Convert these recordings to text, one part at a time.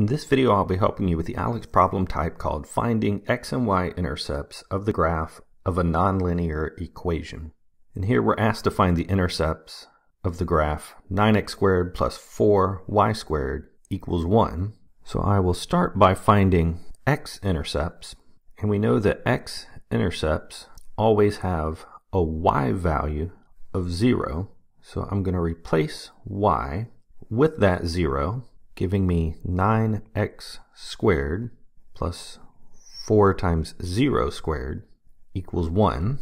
In this video, I'll be helping you with the ALEKS problem type called finding x and y intercepts of the graph of a nonlinear equation. And here we're asked to find the intercepts of the graph 9x squared plus 4y squared equals 1. So I will start by finding x-intercepts. And we know that x-intercepts always have a y value of 0. So I'm going to replace y with that 0 giving me 9x squared plus 4 times 0 squared equals 1.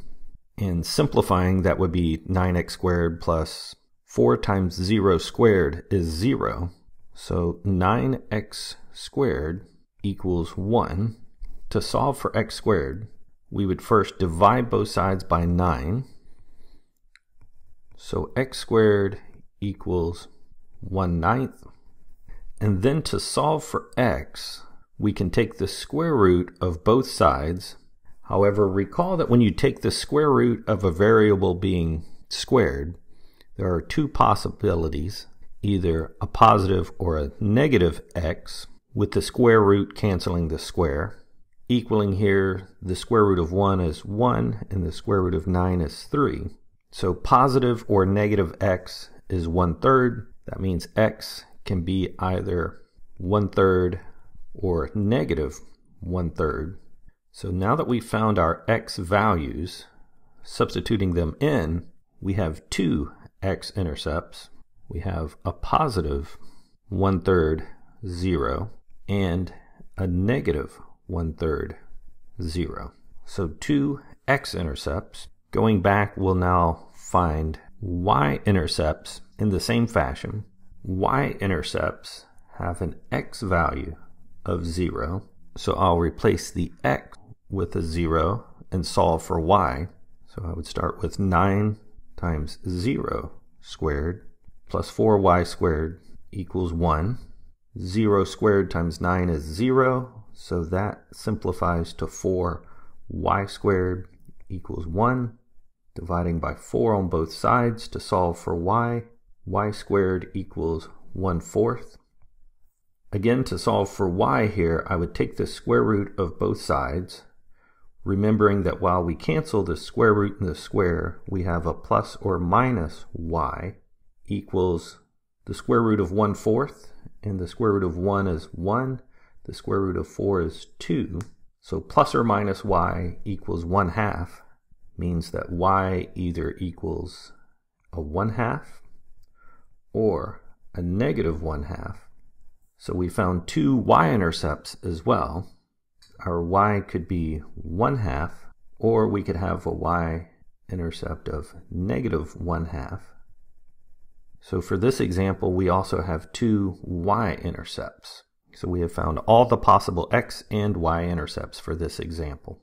And simplifying, that would be 9x squared plus 4 times 0 squared is 0. So 9x squared equals 1. To solve for x squared, we would first divide both sides by 9. So x squared equals 1 ninth and then to solve for x, we can take the square root of both sides. However, recall that when you take the square root of a variable being squared, there are two possibilities, either a positive or a negative x, with the square root canceling the square, equaling here the square root of 1 is 1 and the square root of 9 is 3. So positive or negative x is 1 third. That means x can be either one third or negative one third. So now that we've found our x values, substituting them in, we have two x-intercepts. We have a positive one third zero and a negative one third zero. So two x-intercepts. Going back, we'll now find y-intercepts in the same fashion y-intercepts have an x value of 0. So I'll replace the x with a 0 and solve for y. So I would start with 9 times 0 squared plus 4y squared equals 1. 0 squared times 9 is 0, so that simplifies to 4y squared equals 1. Dividing by 4 on both sides to solve for y y squared equals 1 fourth. Again, to solve for y here, I would take the square root of both sides, remembering that while we cancel the square root and the square, we have a plus or minus y equals the square root of 1 fourth, and the square root of 1 is 1, the square root of 4 is 2. So plus or minus y equals 1 half means that y either equals a 1 half or a negative 1 half. So we found two y-intercepts as well. Our y could be 1 half, or we could have a y-intercept of negative 1 half. So for this example, we also have two y-intercepts. So we have found all the possible x and y-intercepts for this example.